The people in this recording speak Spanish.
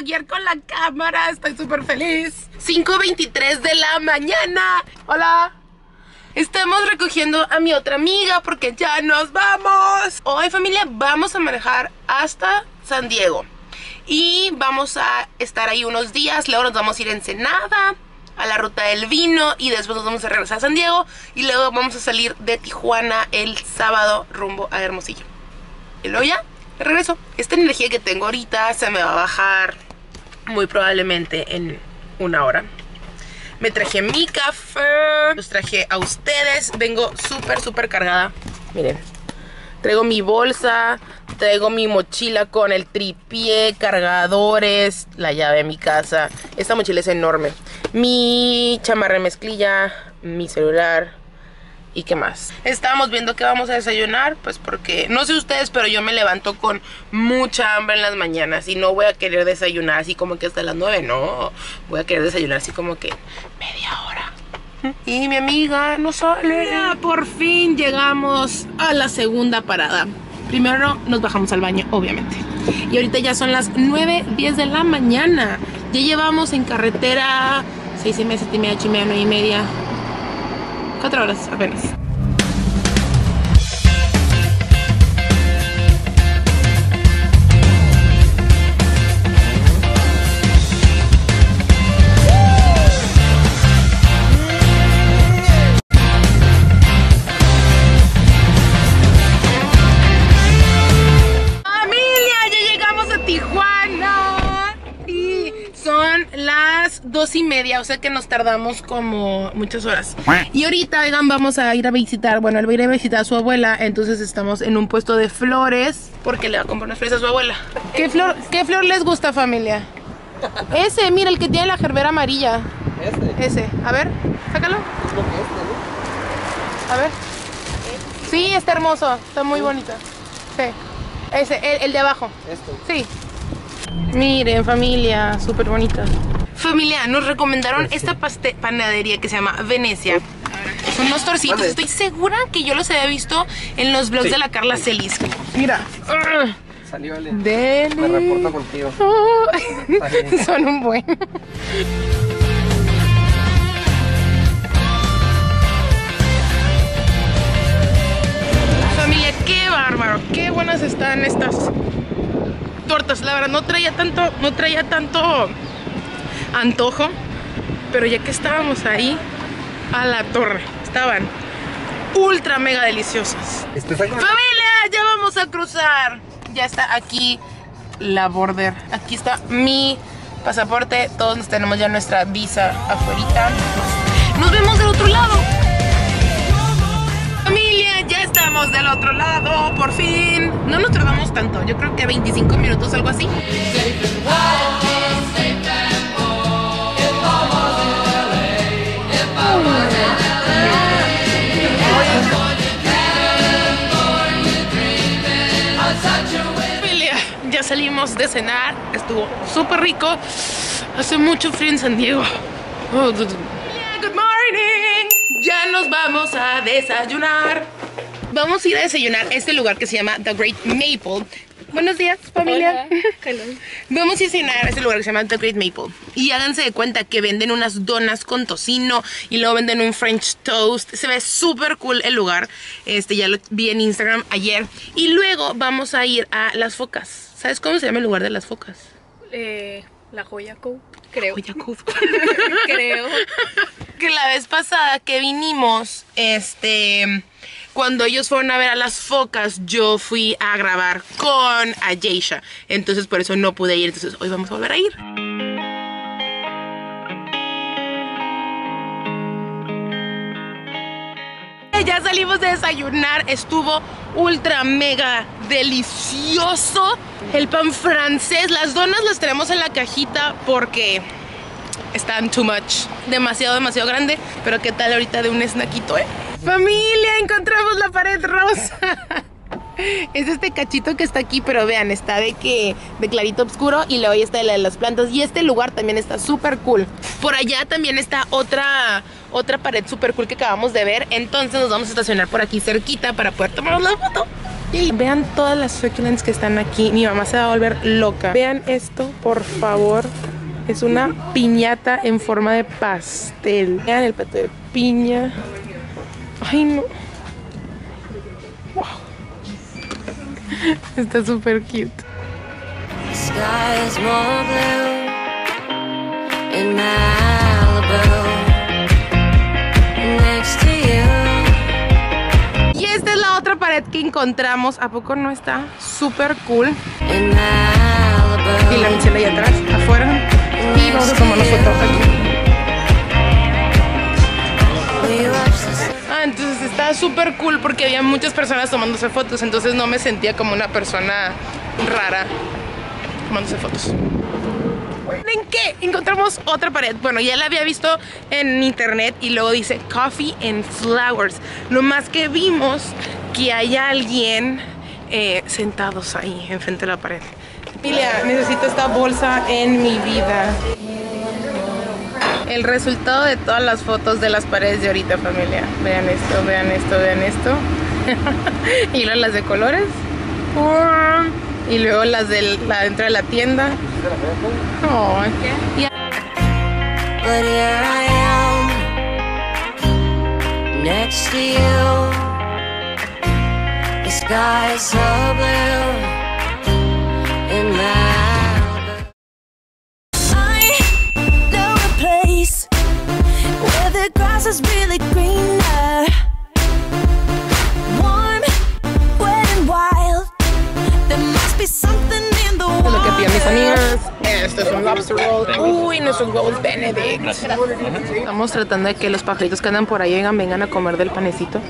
vloguear con la cámara. Estoy súper feliz. 5.23 de la mañana. Hola. Estamos recogiendo a mi otra amiga porque ya nos vamos. Hoy familia vamos a manejar hasta San Diego. Y vamos a estar ahí unos días. Luego nos vamos a ir a Ensenada a la ruta del vino y después nos vamos a regresar a San Diego y luego vamos a salir de Tijuana el sábado rumbo a Hermosillo. Y luego ya, regreso. Esta energía que tengo ahorita se me va a bajar muy probablemente en una hora. Me traje mi café, los traje a ustedes. Vengo súper, súper cargada. Miren, traigo mi bolsa, traigo mi mochila con el tripié, cargadores, la llave de mi casa. Esta mochila es enorme. Mi chamarra mezclilla, mi celular, ¿Y qué más? Estábamos viendo que vamos a desayunar, pues porque, no sé ustedes, pero yo me levanto con mucha hambre en las mañanas y no voy a querer desayunar así como que hasta las 9, no. Voy a querer desayunar así como que media hora. Y mi amiga no sale. Por fin llegamos a la segunda parada. Primero nos bajamos al baño, obviamente. Y ahorita ya son las 9, 10 de la mañana. Ya llevamos en carretera 6 y media, 7 y media, 8 y media, 9 y media. 4 horas apenas. Las dos y media, o sea que nos tardamos como muchas horas. Y ahorita, oigan, vamos a ir a visitar, bueno, él va a ir a visitar a su abuela, entonces estamos en un puesto de flores porque le va a comprar unas flores a su abuela. ¿Qué flor, qué flor les gusta, familia? Ese, mira, el que tiene la gerbera amarilla. Este, Ese, a ver, sácalo. es como este, ¿no? A ver. Sí, está hermoso, está muy bonito. Sí. Ese, el, el de abajo. Este. Sí. Miren, familia, súper bonita. Familia, nos recomendaron esta paste- panadería que se llama Venecia. Son unos torcitos. Vale. Estoy segura que yo los había visto en los blogs Sí. de la Carla Celis. Mira. Salió el... Deli. Me reporto contigo. Oh. Son un buen. Familia, qué bárbaro, qué buenas están estas tortas. La verdad no traía tanto, no traía tanto antojo, pero ya que estábamos ahí a la torre, estaban ultra mega deliciosas. Este. Familia, ya vamos a cruzar. Ya está aquí la border. Aquí está mi pasaporte. Todos nos tenemos ya nuestra visa afuera. Nos vemos del otro lado. Familia, ya estamos del otro lado, por fin. No nos tardamos tanto, yo creo que 25 minutos, algo así. Ya salimos de cenar, estuvo súper rico. Hace mucho frío en San Diego. Oh, good morning. Ya nos vamos a desayunar. Vamos a ir a desayunar a este lugar que se llama The Great Maple. Buenos días, familia. Vamos a ir a cenar a este lugar que se llama The Great Maple. Y háganse de cuenta que venden unas donas con tocino y luego venden un French toast. Se ve súper cool el lugar. Este ya lo vi en Instagram ayer. Y luego vamos a ir a Las Focas. ¿Sabes cómo se llama el lugar de Las Focas? Eh, la Joya Cove, creo. Joya Cove. creo. que la vez pasada que vinimos, este, cuando ellos fueron a ver a las focas, yo fui a grabar con Ayeisha. Entonces por eso no pude ir. Entonces hoy vamos a volver a ir. Ya salimos de desayunar, estuvo ultra mega delicioso. El pan francés, las donas las tenemos en la cajita porque están too much. Demasiado, demasiado grande. Pero qué tal ahorita de un snackito, eh. Familia, encontramos la pared rosa. Es este cachito que está aquí, pero vean, está de que de clarito oscuro y luego ahí está la de las plantas y este lugar también está súper cool. Por allá también está otra otra pared súper cool que acabamos de ver, entonces nos vamos a estacionar por aquí cerquita para poder tomar la foto. Y vean todas las succulents que están aquí. Mi mamá se va a volver loca. Vean esto, por favor. Es una piñata en forma de pastel. Vean el plato de piña. Ay, no. Wow. Está súper cute. The sky is more blue in Malibu. Next to you. Y esta es la otra pared que encontramos. ¿A poco no está súper cool? Y la michela ahí atrás, afuera. Y vamos a tomarnos fotos aquí. Súper cool porque había muchas personas tomándose fotos, entonces no me sentía como una persona rara tomándose fotos. ¿En qué? Encontramos otra pared. Bueno, ya la había visto en internet y luego dice Coffee and Flowers. Lo más que vimos que hay alguien eh, sentados ahí enfrente de la pared. Emilia, necesito esta bolsa en mi vida. El resultado de todas las fotos de las paredes de ahorita, familia. Vean esto, vean esto, vean esto. y luego las de colores. Y luego las de la dentro de la tienda. Am, next to. The sky is so blue amigas. Esto es un lobster roll. Uy, nuestros huevos Benedict. Estamos tratando de que los pajaritos que andan por ahí vengan, vengan a comer del panecito.